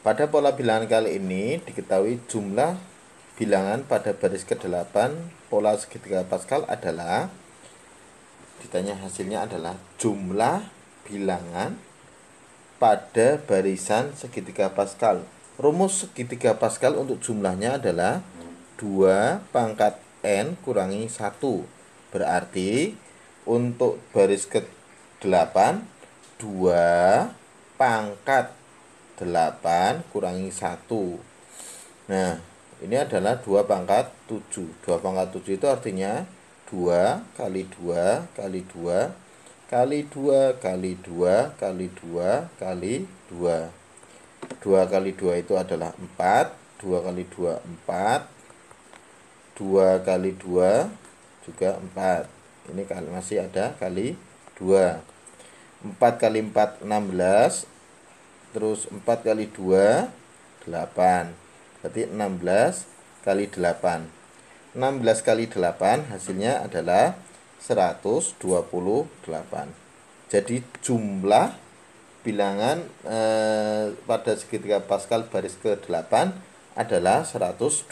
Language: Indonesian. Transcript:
pada pola bilangan kali ini diketahui jumlah bilangan pada baris ke-8 pola segitiga Pascal adalah ditanya hasilnya adalah jumlah bilangan pada barisan segitiga Pascal. Rumus segitiga Pascal untuk jumlahnya adalah 2 pangkat n kurangi 1. Berarti untuk baris ke-8 2 pangkat 8 kurangi 1 Nah ini adalah 2 pangkat 7 2 pangkat 7 itu artinya 2 kali 2 kali 2 kali 2 kali 2 kali 2 kali 2 2 kali 2 itu adalah 4 2 kali 2 4 2 kali 2 juga 4 ini masih ada kali 2 4 kali 4 16 terus 4 kali 2 8 berarti 16 kali 8 16 kali 8 hasilnya adalah 128 jadi jumlah bilangan eh, pada segitiga Pascal baris ke-8 adalah 128